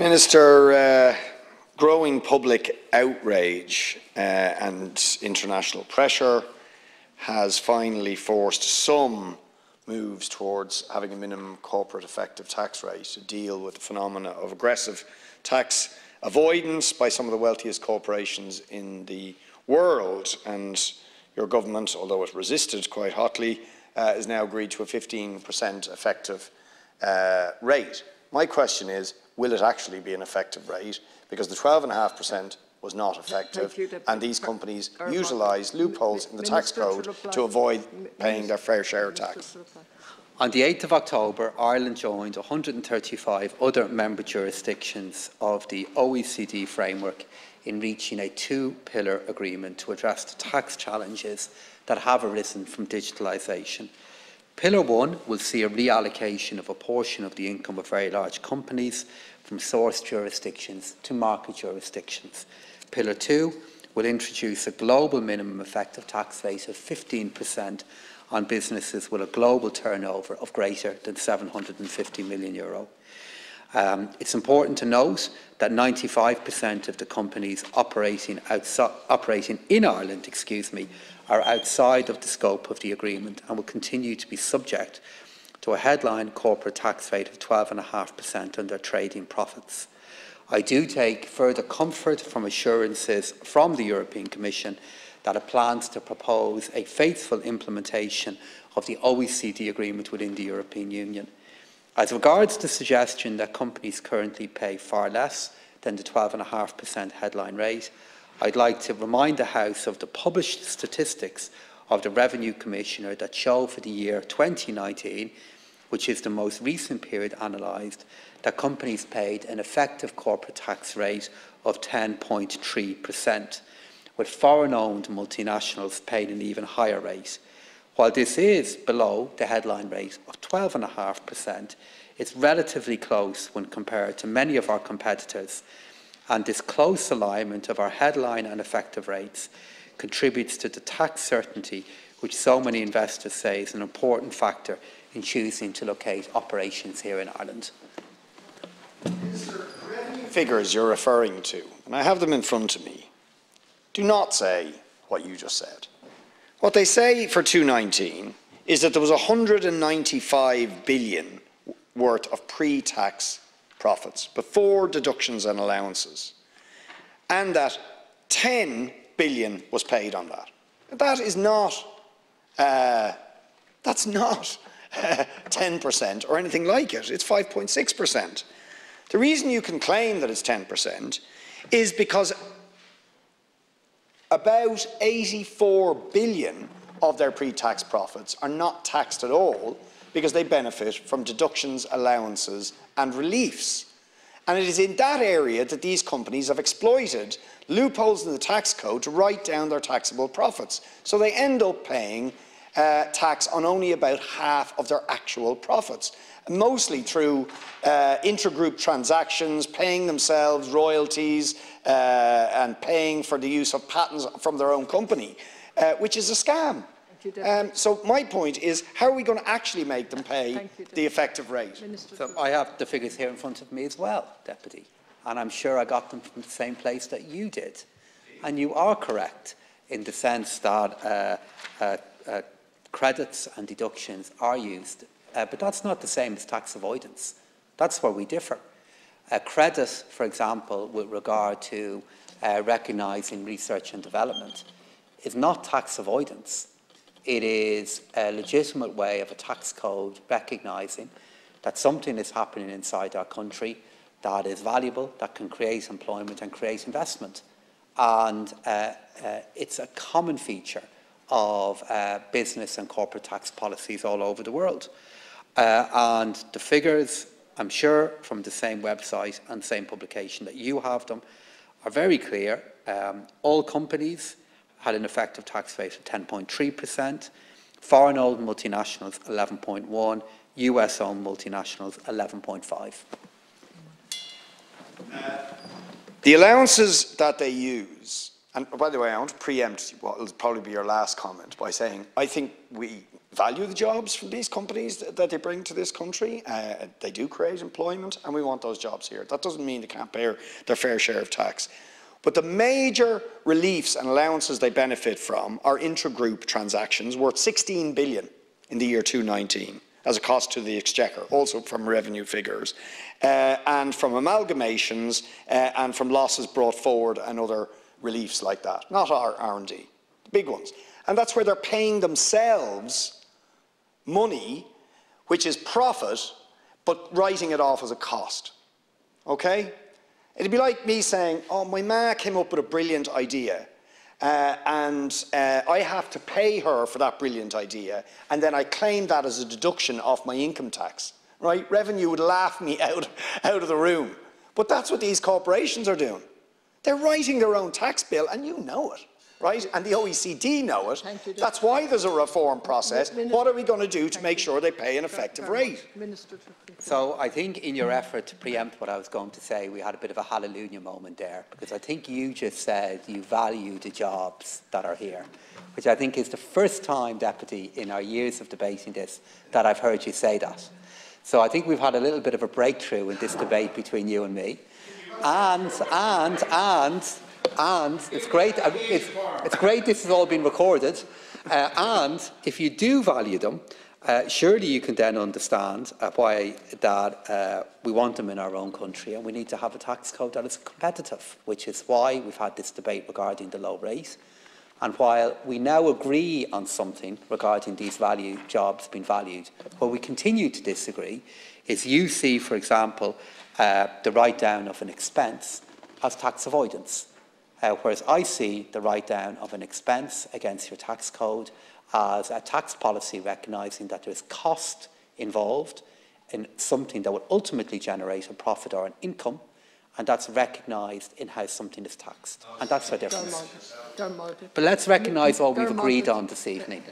Minister, uh, growing public outrage uh, and international pressure has finally forced some moves towards having a minimum corporate effective tax rate to deal with the phenomena of aggressive tax avoidance by some of the wealthiest corporations in the world. And your government, although it resisted quite hotly, uh, is now agreed to a 15% effective uh, rate. My question is, will it actually be an effective rate? Because the 12.5% was not effective, you, and these companies utilise loopholes in the tax code to avoid paying their fair share of tax. On the 8th of October, Ireland joined 135 other member jurisdictions of the OECD framework in reaching a two-pillar agreement to address the tax challenges that have arisen from digitalisation. Pillar 1 will see a reallocation of a portion of the income of very large companies from source jurisdictions to market jurisdictions. Pillar 2 will introduce a global minimum effective tax rate of 15% on businesses with a global turnover of greater than 750 million euro. Um, it's important to note that 95% of the companies operating, outside, operating in Ireland excuse me, are outside of the scope of the agreement and will continue to be subject to a headline corporate tax rate of 12.5% on their trading profits. I do take further comfort from assurances from the European Commission that it plans to propose a faithful implementation of the OECD agreement within the European Union. As regards the suggestion that companies currently pay far less than the 12.5% headline rate, I'd like to remind the House of the published statistics of the Revenue Commissioner that show for the year 2019, which is the most recent period analysed, that companies paid an effective corporate tax rate of 10.3% with foreign-owned multinationals paying an even higher rate. While this is below the headline rate of 12.5%, it's relatively close when compared to many of our competitors, and this close alignment of our headline and effective rates contributes to the tax certainty which so many investors say is an important factor in choosing to locate operations here in Ireland. Figures you're referring to, and I have them in front of me, do not say what you just said. What they say for 2019 is that there was 195 billion worth of pre-tax profits before deductions and allowances, and that 10 billion was paid on that. That is not, uh, that's not 10% or anything like it. It's 5.6%. The reason you can claim that it's 10% is because about 84 billion of their pre-tax profits are not taxed at all because they benefit from deductions, allowances and reliefs. And it is in that area that these companies have exploited loopholes in the tax code to write down their taxable profits. So they end up paying uh, tax on only about half of their actual profits, mostly through uh, intergroup transactions, paying themselves royalties uh, and paying for the use of patents from their own company, uh, which is a scam. Um, so my point is, how are we going to actually make them pay you, the effective rate? So I have the figures here in front of me as well, Deputy, and I'm sure I got them from the same place that you did. And you are correct in the sense that uh, uh, uh, credits and deductions are used, uh, but that's not the same as tax avoidance. That's where we differ. A credit, for example, with regard to uh, recognising research and development, is not tax avoidance. It is a legitimate way of a tax code recognising that something is happening inside our country that is valuable, that can create employment and create investment. And uh, uh, it's a common feature of uh, business and corporate tax policies all over the world. Uh, and the figures, I'm sure, from the same website and same publication that you have them, are very clear. Um, all companies had an effective tax rate of 10.3%, foreign-owned multinationals 11.1, US-owned multinationals 11.5. Uh, the allowances that they use and by the way, I want to preempt what will probably be your last comment by saying I think we value the jobs from these companies that, they bring to this country. Uh, they do create employment, and we want those jobs here. That doesn't mean they can't pay their fair share of tax. But the major reliefs and allowances they benefit from are intra-group transactions worth 16 billion in the year 2019 as a cost to the exchequer, also from revenue figures, uh, and from amalgamations uh, and from losses brought forward and other reliefs like that, not our R&D, the big ones. And that's where they're paying themselves money, which is profit, but writing it off as a cost. Okay? It'd be like me saying, oh, my ma came up with a brilliant idea, uh, and uh, I have to pay her for that brilliant idea, and then I claim that as a deduction off my income tax. Right? Revenue would laugh me out, out of the room. But that's what these corporations are doing. They're writing their own tax bill, and you know it right? And the OECD know it. You, That's why there's a reform process. Minister, what are we going to do to make sure they pay an effective rate? Minister, So I think in your effort to preempt what I was going to say, we had a bit of a hallelujah moment there, because I think you just said you value the jobs that are here, which I think is the first time, Deputy, in our years of debating this, that I've heard you say that. So I think we've had a little bit of a breakthrough in this debate between you and me. And, and, and, and it's great, uh, it's, it's great this has all been recorded. Uh, and if you do value them, uh, surely you can then understand uh, why that uh, we want them in our own country and we need to have a tax code that is competitive, which is why we've had this debate regarding the low rate. And while we now agree on something regarding these value jobs being valued, where we continue to disagree is you see, for example, uh, the write-down of an expense as tax avoidance, uh, whereas I see the write-down of an expense against your tax code as a tax policy recognising that there is cost involved in something that will ultimately generate a profit or an income, and that's recognised in how something is taxed. And that's the difference. But let's recognise what we've agreed on this evening.